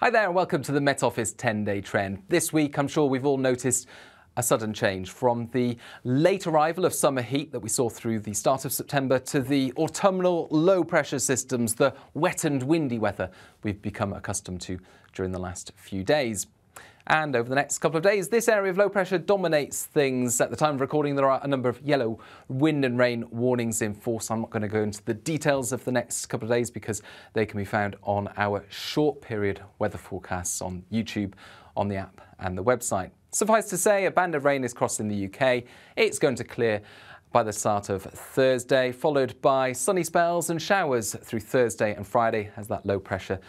Hi there and welcome to the Met Office 10 day trend. This week, I'm sure we've all noticed a sudden change from the late arrival of summer heat that we saw through the start of September to the autumnal low pressure systems, the wet and windy weather we've become accustomed to during the last few days. And over the next couple of days, this area of low pressure dominates things. At the time of recording, there are a number of yellow wind and rain warnings in force. I'm not going to go into the details of the next couple of days because they can be found on our short period weather forecasts on YouTube, on the app, and the website. Suffice to say, a band of rain is crossing the UK. It's going to clear by the start of Thursday, followed by sunny spells and showers through Thursday and Friday as that low pressure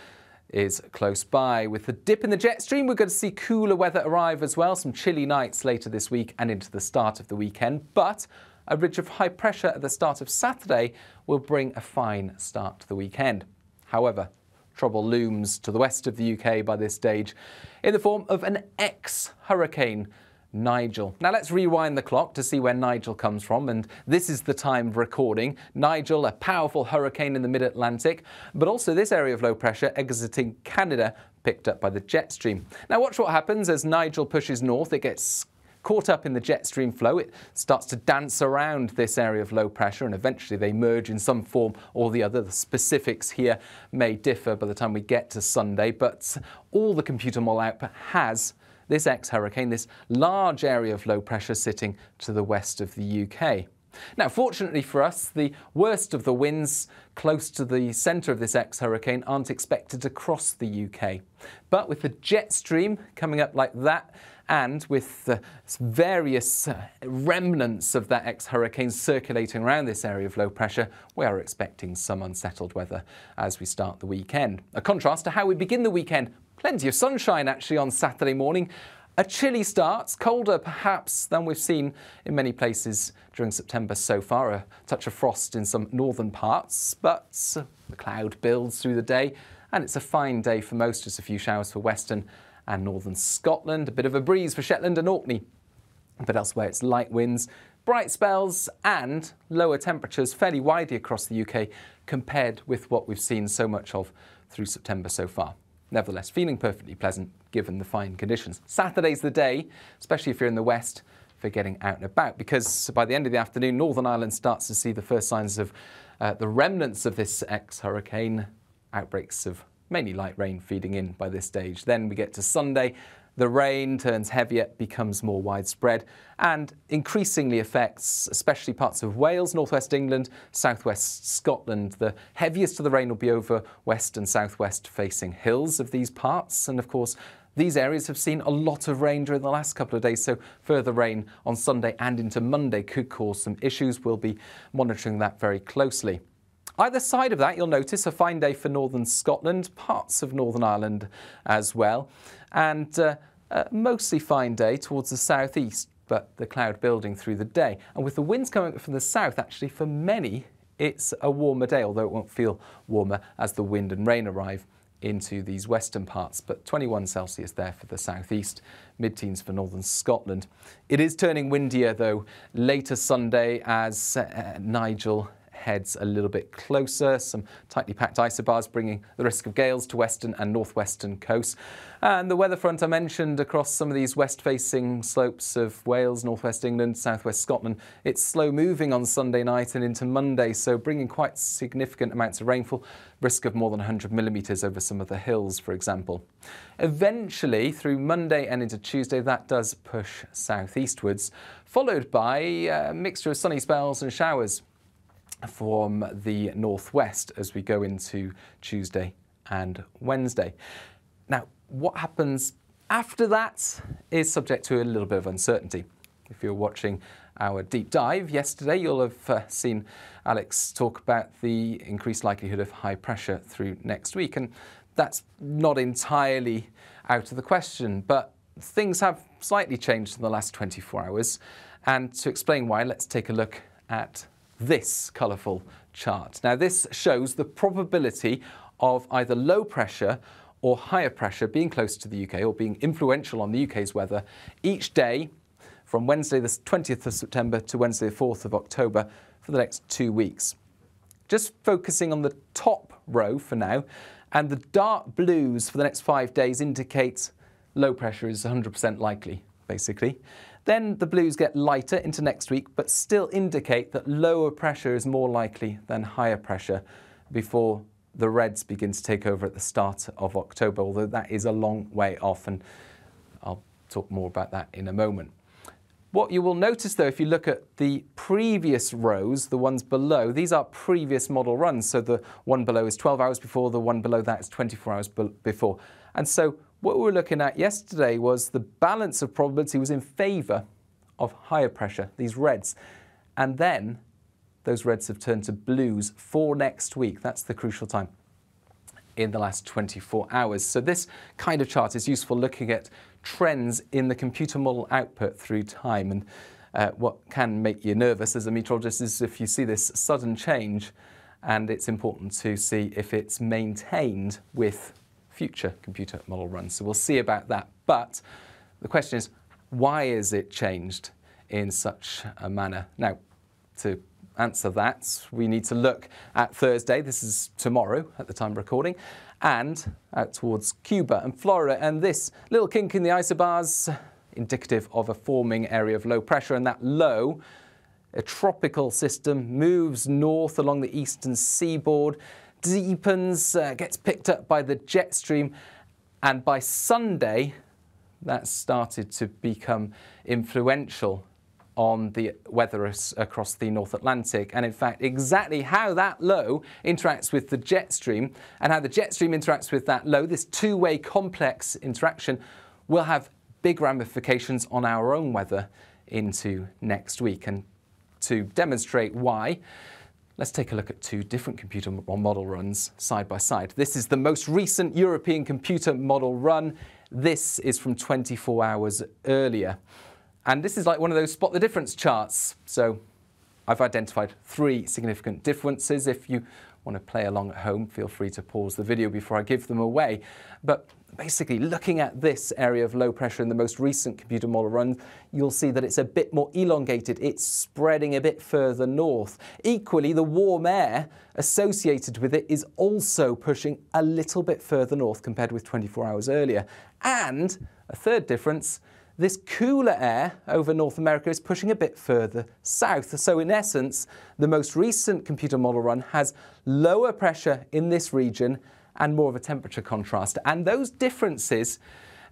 is close by. With the dip in the jet stream, we're going to see cooler weather arrive as well, some chilly nights later this week and into the start of the weekend. But a ridge of high pressure at the start of Saturday will bring a fine start to the weekend. However, trouble looms to the west of the UK by this stage in the form of an ex hurricane Nigel. Now let's rewind the clock to see where Nigel comes from, and this is the time of recording. Nigel, a powerful hurricane in the mid Atlantic, but also this area of low pressure exiting Canada, picked up by the jet stream. Now, watch what happens as Nigel pushes north. It gets caught up in the jet stream flow. It starts to dance around this area of low pressure and eventually they merge in some form or the other. The specifics here may differ by the time we get to Sunday, but all the computer model output has this ex-hurricane, this large area of low pressure sitting to the west of the UK. Now, fortunately for us, the worst of the winds close to the centre of this ex-hurricane aren't expected to cross the UK. But with the jet stream coming up like that, and with the various uh, remnants of that ex-hurricane circulating around this area of low pressure, we are expecting some unsettled weather as we start the weekend. A contrast to how we begin the weekend Plenty of sunshine actually on Saturday morning. A chilly start, colder perhaps than we've seen in many places during September so far. A touch of frost in some northern parts, but the cloud builds through the day and it's a fine day for most, just a few showers for western and northern Scotland, a bit of a breeze for Shetland and Orkney. But elsewhere it's light winds, bright spells and lower temperatures fairly widely across the UK compared with what we've seen so much of through September so far. Nevertheless, feeling perfectly pleasant given the fine conditions. Saturday's the day, especially if you're in the west, for getting out and about because by the end of the afternoon, Northern Ireland starts to see the first signs of uh, the remnants of this ex hurricane, outbreaks of mainly light rain feeding in by this stage. Then we get to Sunday, the rain turns heavier, becomes more widespread, and increasingly affects especially parts of Wales, northwest England, southwest Scotland. The heaviest of the rain will be over west and southwest facing hills of these parts, and of course, these areas have seen a lot of rain during the last couple of days, so further rain on Sunday and into Monday could cause some issues. We'll be monitoring that very closely. Either side of that, you'll notice a fine day for northern Scotland, parts of Northern Ireland as well, and uh, mostly fine day towards the southeast, but the cloud building through the day. And with the winds coming from the south, actually, for many, it's a warmer day, although it won't feel warmer as the wind and rain arrive into these western parts, but 21 Celsius there for the southeast, mid-teens for northern Scotland. It is turning windier though later Sunday as uh, Nigel heads a little bit closer. Some tightly packed isobars bringing the risk of gales to western and northwestern coasts. And the weather front I mentioned across some of these west-facing slopes of Wales, northwest England, southwest Scotland, it's slow moving on Sunday night and into Monday, so bringing quite significant amounts of rainfall, risk of more than 100 millimetres over some of the hills, for example. Eventually, through Monday and into Tuesday, that does push southeastwards, followed by a mixture of sunny spells and showers from the northwest as we go into Tuesday and Wednesday. Now, what happens after that is subject to a little bit of uncertainty. If you're watching our deep dive yesterday, you'll have uh, seen Alex talk about the increased likelihood of high pressure through next week. And that's not entirely out of the question, but things have slightly changed in the last 24 hours. And to explain why, let's take a look at this colourful chart. Now this shows the probability of either low pressure or higher pressure being close to the UK or being influential on the UK's weather each day from Wednesday the 20th of September to Wednesday the 4th of October for the next two weeks. Just focusing on the top row for now, And the dark blues for the next five days indicate low pressure is 100% likely, basically. Then the blues get lighter into next week, but still indicate that lower pressure is more likely than higher pressure before the reds begin to take over at the start of October, although that is a long way off, and I'll talk more about that in a moment. What you will notice though, if you look at the previous rows, the ones below, these are previous model runs. So the one below is 12 hours before, the one below that is 24 hours before. And so what we were looking at yesterday was the balance of probability was in favour of higher pressure, these reds. And then those reds have turned to blues for next week. That's the crucial time in the last 24 hours. So this kind of chart is useful looking at trends in the computer model output through time. And uh, what can make you nervous as a meteorologist is if you see this sudden change and it's important to see if it's maintained with future computer model runs. So we'll see about that. But the question is, why is it changed in such a manner? Now, to answer that, we need to look at Thursday. This is tomorrow at the time of recording, and out towards Cuba and Florida. And this little kink in the isobars, indicative of a forming area of low pressure, and that low, a tropical system, moves north along the eastern seaboard, deepens, uh, gets picked up by the jet stream, and by Sunday, that started to become influential on the weather across the North Atlantic. And in fact, exactly how that low interacts with the jet stream and how the jet stream interacts with that low, this two way complex interaction, will have big ramifications on our own weather into next week. And to demonstrate why, Let's take a look at two different computer model runs side by side. This is the most recent European computer model run. This is from 24 hours earlier. And this is like one of those spot the difference charts. So I've identified three significant differences. If you want to play along at home, feel free to pause the video before I give them away. But basically, looking at this area of low pressure in the most recent computer model run, you'll see that it's a bit more elongated. It's spreading a bit further north. Equally, the warm air associated with it is also pushing a little bit further north compared with 24 hours earlier. And a third difference this cooler air over North America is pushing a bit further south. So in essence, the most recent computer model run has lower pressure in this region and more of a temperature contrast. And those differences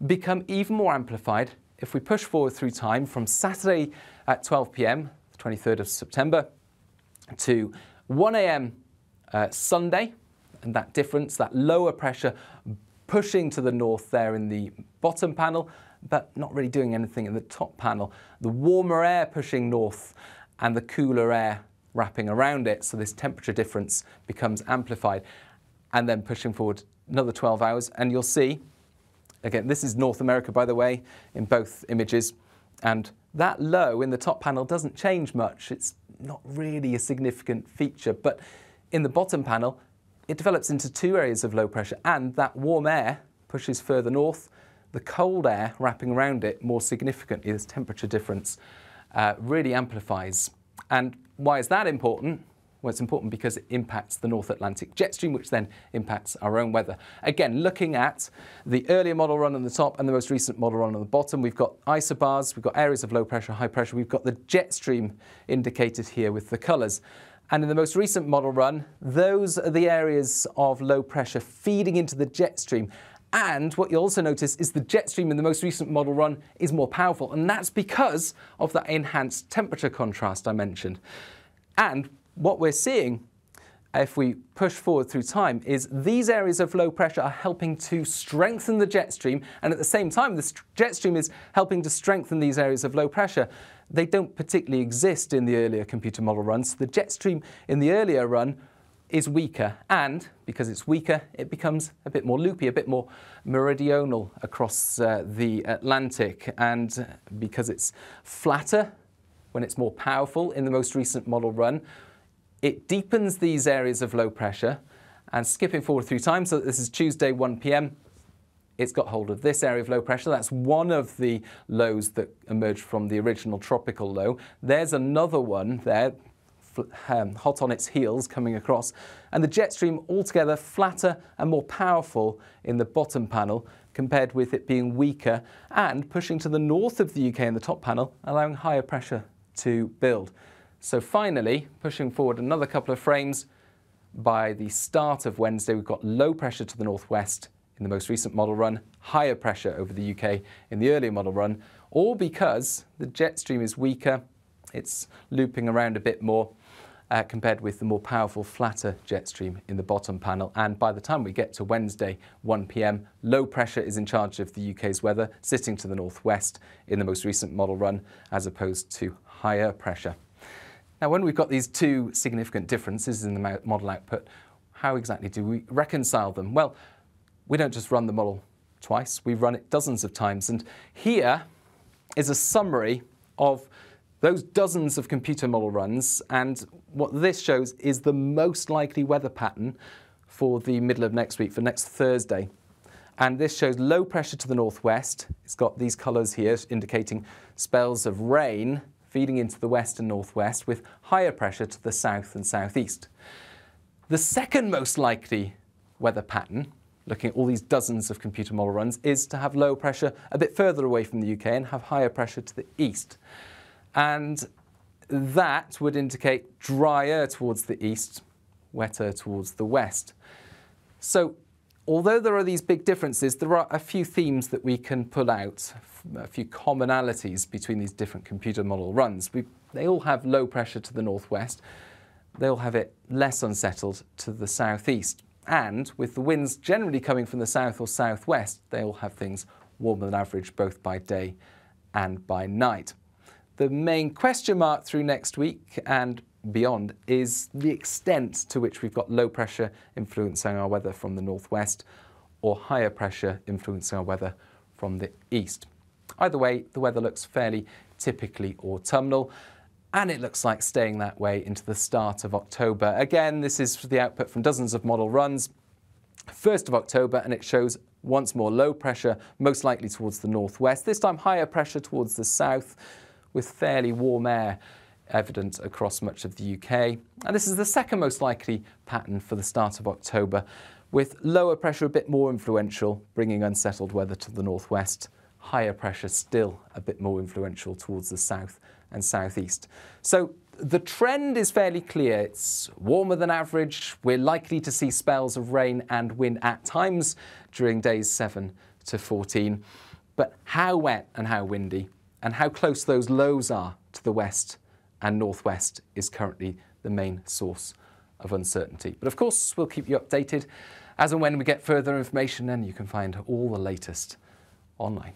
become even more amplified if we push forward through time from Saturday at 12 p.m., the 23rd of September, to 1 a.m. Uh, Sunday, and that difference, that lower pressure pushing to the north there in the bottom panel, but not really doing anything in the top panel. The warmer air pushing north and the cooler air wrapping around it, so this temperature difference becomes amplified. And then pushing forward another 12 hours, and you'll see, again, this is North America, by the way, in both images, and that low in the top panel doesn't change much. It's not really a significant feature, but in the bottom panel, it develops into two areas of low pressure, and that warm air pushes further north, the cold air wrapping around it more significantly, this temperature difference uh, really amplifies. And why is that important? Well, it's important because it impacts the North Atlantic jet stream, which then impacts our own weather. Again, looking at the earlier model run on the top and the most recent model run on the bottom, we've got isobars, we've got areas of low pressure, high pressure, we've got the jet stream indicated here with the colours. And in the most recent model run, those are the areas of low pressure feeding into the jet stream and what you'll also notice is the jet stream in the most recent model run is more powerful, and that's because of that enhanced temperature contrast I mentioned. And what we're seeing if we push forward through time is these areas of low pressure are helping to strengthen the jet stream and at the same time the jet stream is helping to strengthen these areas of low pressure. They don't particularly exist in the earlier computer model runs. The jet stream in the earlier run is weaker, and because it's weaker, it becomes a bit more loopy, a bit more meridional across uh, the Atlantic. And because it's flatter, when it's more powerful in the most recent model run, it deepens these areas of low pressure. And skipping forward through time, so this is Tuesday, 1 p.m., it's got hold of this area of low pressure. That's one of the lows that emerged from the original tropical low. There's another one there, um, hot on its heels coming across, and the jet stream altogether flatter and more powerful in the bottom panel compared with it being weaker and pushing to the north of the UK in the top panel, allowing higher pressure to build. So finally, pushing forward another couple of frames, by the start of Wednesday, we've got low pressure to the northwest in the most recent model run, higher pressure over the UK in the earlier model run, all because the jet stream is weaker, it's looping around a bit more, uh, compared with the more powerful, flatter jet stream in the bottom panel. And by the time we get to Wednesday, 1 p.m., low pressure is in charge of the UK's weather, sitting to the northwest in the most recent model run, as opposed to higher pressure. Now, when we've got these two significant differences in the model output, how exactly do we reconcile them? Well, we don't just run the model twice, we run it dozens of times. And here is a summary of those dozens of computer model runs. And what this shows is the most likely weather pattern for the middle of next week, for next Thursday. And this shows low pressure to the northwest. It's got these colours here indicating spells of rain feeding into the west and northwest with higher pressure to the south and southeast. The second most likely weather pattern, looking at all these dozens of computer model runs, is to have low pressure a bit further away from the UK and have higher pressure to the east. And that would indicate drier towards the east, wetter towards the west. So although there are these big differences, there are a few themes that we can pull out, a few commonalities between these different computer model runs. We, they all have low pressure to the northwest. They all have it less unsettled to the southeast. And with the winds generally coming from the south or southwest, they all have things warmer than average both by day and by night. The main question mark through next week and beyond is the extent to which we've got low pressure influencing our weather from the northwest or higher pressure influencing our weather from the east. Either way, the weather looks fairly typically autumnal and it looks like staying that way into the start of October. Again, this is the output from dozens of model runs. 1st of October, and it shows once more low pressure, most likely towards the northwest. This time higher pressure towards the south with fairly warm air evident across much of the UK. And this is the second most likely pattern for the start of October, with lower pressure a bit more influential, bringing unsettled weather to the northwest, higher pressure still a bit more influential towards the south and southeast. So the trend is fairly clear. It's warmer than average. We're likely to see spells of rain and wind at times during days 7 to 14. But how wet and how windy, and how close those lows are to the west and northwest is currently the main source of uncertainty. But of course, we'll keep you updated as and when we get further information, and you can find all the latest online.